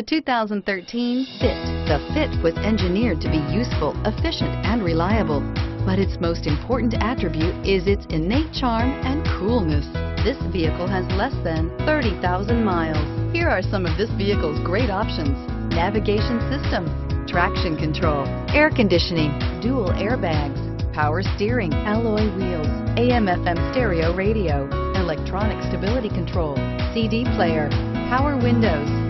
The 2013 Fit. The Fit was engineered to be useful, efficient, and reliable. But its most important attribute is its innate charm and coolness. This vehicle has less than 30,000 miles. Here are some of this vehicle's great options. Navigation system, traction control, air conditioning, dual airbags, power steering, alloy wheels, AM FM stereo radio, electronic stability control, CD player, power windows,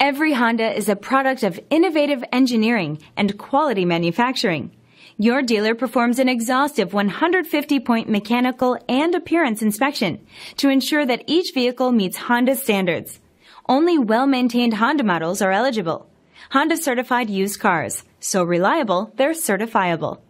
Every Honda is a product of innovative engineering and quality manufacturing. Your dealer performs an exhaustive 150 point mechanical and appearance inspection to ensure that each vehicle meets Honda standards. Only well maintained Honda models are eligible. Honda certified used cars, so reliable they're certifiable.